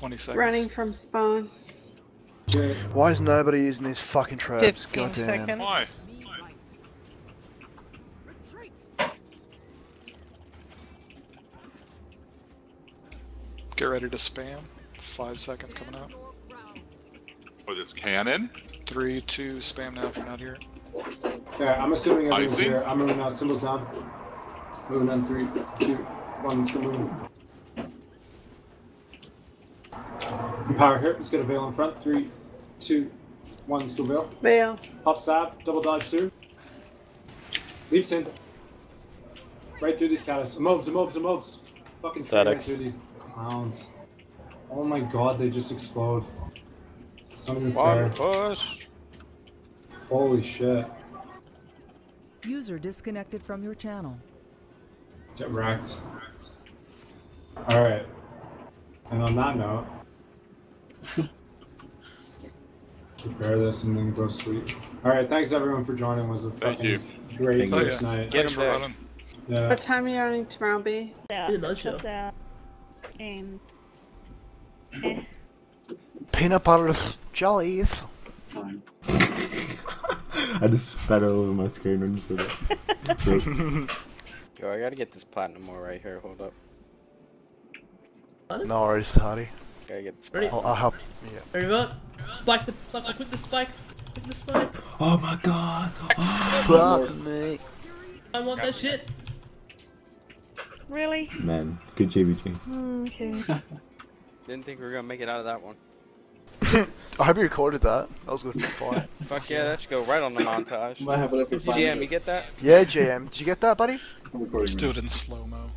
20 seconds. Running from spawn. Why is nobody using these fucking traps? 15 Goddamn. seconds. Why? Get ready to spam. Five seconds coming up. Was this cannon? Three, two, spam now if you're not here. Okay, I'm assuming everyone's here. I'm moving on. Symbols down. Moving on. Three, two, one. Let's go move. Power here. Let's get a veil in front. Three, two, one. Let's go veil. Veil. Hop stab. Double dodge through. Leaps in. Right through these cats. Mobs, mobs, mobs. Fucking right Statics. through these clowns. Oh my god, they just explode. So unfair. Push. Holy shit. User disconnected from your channel. Get wrecked. Alright. And on that note, prepare this and then go sleep. Alright, thanks everyone for joining. It was a Thank fucking you. great Oh, first yeah. night. Get Thanks him for back. running. Yeah. What time are you running tomorrow, B? Yeah, In a this nutshell. was, uh, and eh, Peanut butter jellies. I just spat all over my screen when you said that. Yo, I gotta get this platinum ore right here. Hold up. No worries, Hardy. Gotta get this. Ready? I'll, I'll help. Yeah. Ready, vote? Spike the, spike the, quick the spike. Quick the spike. oh my god! Fuck oh. me. I want that shit. really? Man, good JBG. Mm, okay. Didn't think we were gonna make it out of that one. I hope you recorded that. That was good fight. Fuck yeah, that should go right on the montage. Might have it up in five GM, you get that? Yeah, JM. Did you get that, buddy? I'm Just do it in slow mo.